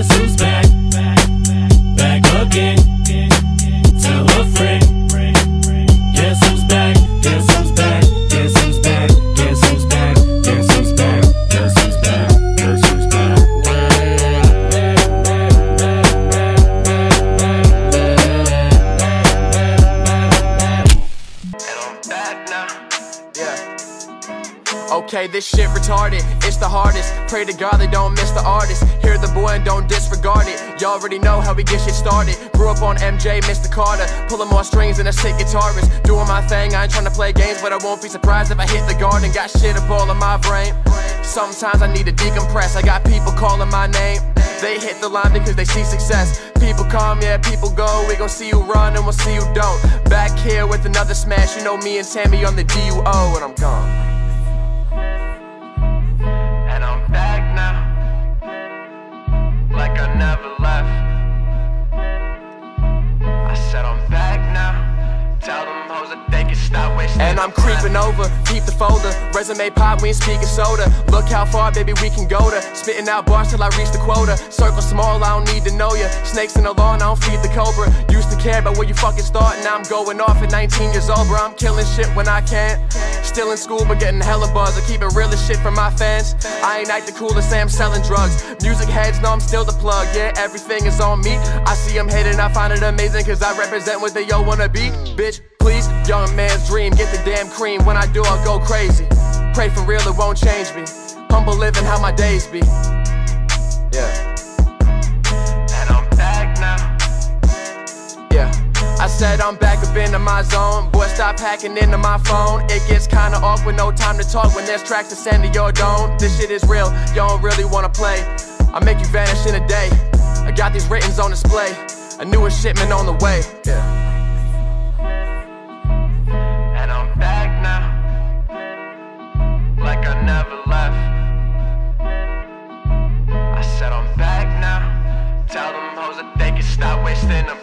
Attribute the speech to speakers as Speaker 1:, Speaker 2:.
Speaker 1: Guess who's back? Back
Speaker 2: Okay, this shit retarded. It's the hardest. Pray to God they don't miss the artist. Hear the boy and don't disregard it. Y'all already know how we get shit started. Grew up on MJ, Mr. Carter. Pulling more strings than a sick guitarist. Doing my thing, I ain't trying to play games, but I won't be surprised if I hit the garden. Got shit up all in my brain. Sometimes I need to decompress. I got people calling my name. They hit the line because they see success. People come, yeah, people go. We gon' see you run and we'll see you don't. Back here with another smash. You know me and Tammy on the DUO, and I'm gone. And I'm creeping over, keep the folder. Resume pop, we ain't speaking soda. Look how far, baby, we can go to. Spitting out bars till I reach the quota. Circle small, I don't need to know ya. Snakes in the lawn, I don't feed the cobra. Used to care about where you fucking start, now I'm going off at 19 years old, bro. I'm killing shit when I can't. Still in school, but getting hella buzz. I keep it real as shit from my fans. I ain't act the coolest, say I'm selling drugs. Music heads know I'm still the plug. Yeah, everything is on me. I see them hating, I find it amazing, cause I represent what they all wanna be. Bitch, please, young man's dream. Get the damn cream. When I do, I'll go crazy. Pray for real, it won't change me. Humble living, how my days be. Yeah. And I'm back now. Yeah. I said I'm back up into my zone. Boy, stop hacking into my phone. It gets kinda awkward, no time to talk when there's tracks to send to your dome. This shit is real, you don't really wanna play. I make you vanish in a day. I got these writtens on display. A newest shipment on the way. Yeah. I said I'm back now. Tell them hoes that they can stop wasting them.